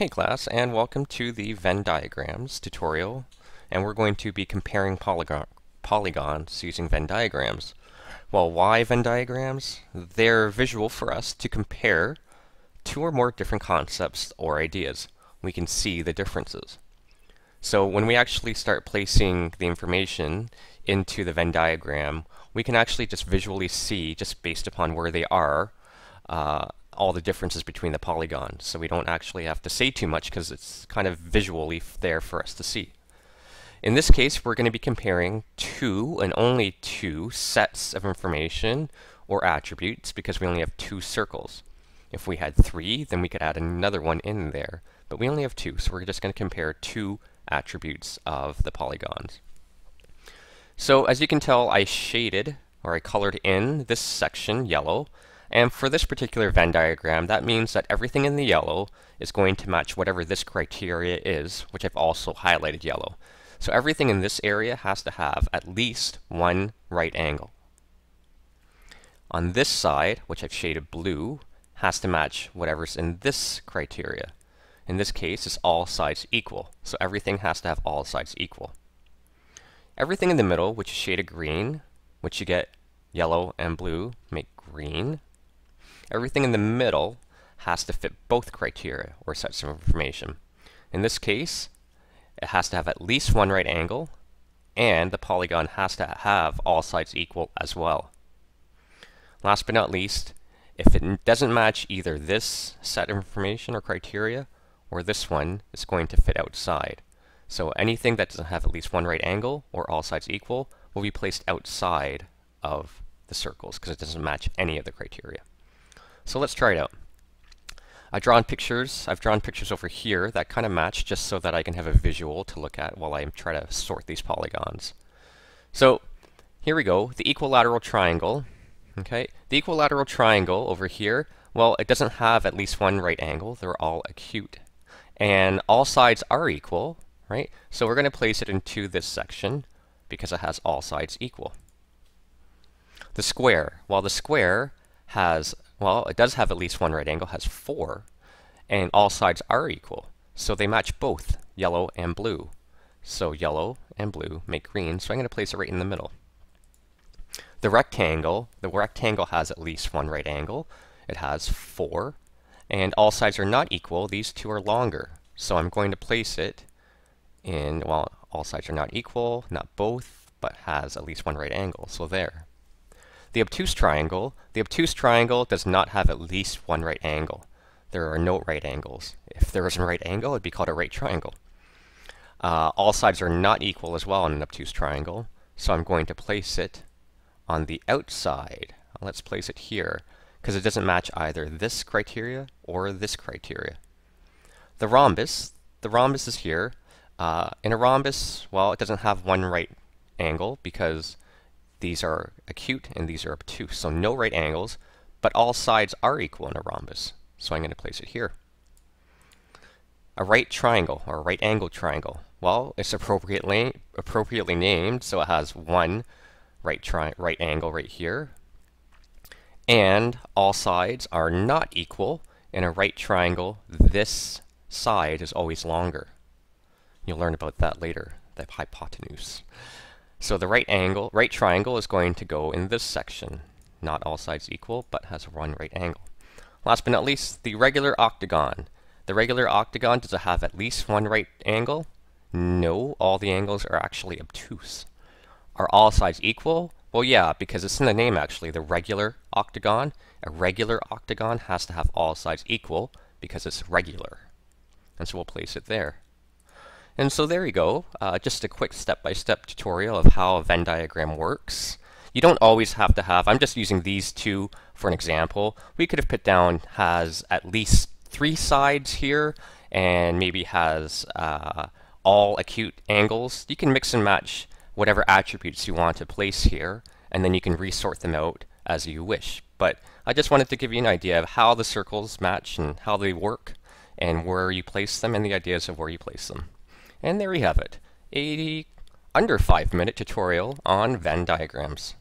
Hey class, and welcome to the Venn diagrams tutorial. And we're going to be comparing polygon polygons using Venn diagrams. Well, why Venn diagrams? They're visual for us to compare two or more different concepts or ideas. We can see the differences. So when we actually start placing the information into the Venn diagram, we can actually just visually see, just based upon where they are, uh, all the differences between the polygons. So we don't actually have to say too much because it's kind of visually there for us to see. In this case, we're going to be comparing two and only two sets of information or attributes because we only have two circles. If we had three, then we could add another one in there. But we only have two, so we're just going to compare two attributes of the polygons. So as you can tell, I shaded, or I colored in this section yellow, and for this particular Venn diagram, that means that everything in the yellow is going to match whatever this criteria is, which I've also highlighted yellow. So everything in this area has to have at least one right angle. On this side, which I've shaded blue, has to match whatever's in this criteria. In this case, it's all sides equal, so everything has to have all sides equal. Everything in the middle, which is shaded green, which you get yellow and blue, make green. Everything in the middle has to fit both criteria or sets of information. In this case, it has to have at least one right angle, and the polygon has to have all sides equal as well. Last but not least, if it doesn't match either this set of information or criteria, or this one, it's going to fit outside. So anything that doesn't have at least one right angle, or all sides equal, will be placed outside of the circles because it doesn't match any of the criteria. So let's try it out. I've drawn pictures. I've drawn pictures over here that kind of match just so that I can have a visual to look at while I try to sort these polygons. So here we go, the equilateral triangle. Okay, the equilateral triangle over here, well, it doesn't have at least one right angle. They're all acute. And all sides are equal, right? So we're going to place it into this section because it has all sides equal. The square, well, the square has well, it does have at least one right angle, has four, and all sides are equal. So they match both yellow and blue. So yellow and blue make green, so I'm going to place it right in the middle. The rectangle, the rectangle has at least one right angle. It has four, and all sides are not equal. These two are longer. So I'm going to place it in, well, all sides are not equal, not both, but has at least one right angle. So there. The obtuse triangle, the obtuse triangle does not have at least one right angle. There are no right angles. If there was a right angle, it'd be called a right triangle. Uh, all sides are not equal as well in an obtuse triangle, so I'm going to place it on the outside. Let's place it here, because it doesn't match either this criteria or this criteria. The rhombus, the rhombus is here. Uh, in a rhombus, well, it doesn't have one right angle because these are acute and these are obtuse. So no right angles, but all sides are equal in a rhombus. So I'm going to place it here. A right triangle, or a right angle triangle. Well, it's appropriately, appropriately named, so it has one right, tri right angle right here. And all sides are not equal. In a right triangle, this side is always longer. You'll learn about that later, the hypotenuse. So the right angle, right triangle is going to go in this section. Not all sides equal, but has one right angle. Last but not least, the regular octagon. The regular octagon, does it have at least one right angle? No, all the angles are actually obtuse. Are all sides equal? Well, yeah, because it's in the name actually, the regular octagon. A regular octagon has to have all sides equal because it's regular. And so we'll place it there. And so there you go, uh, just a quick step-by-step -step tutorial of how a Venn diagram works. You don't always have to have, I'm just using these two for an example. We could have put down has at least three sides here and maybe has uh, all acute angles. You can mix and match whatever attributes you want to place here and then you can resort them out as you wish. But I just wanted to give you an idea of how the circles match and how they work and where you place them and the ideas of where you place them. And there we have it, a under 5 minute tutorial on Venn diagrams.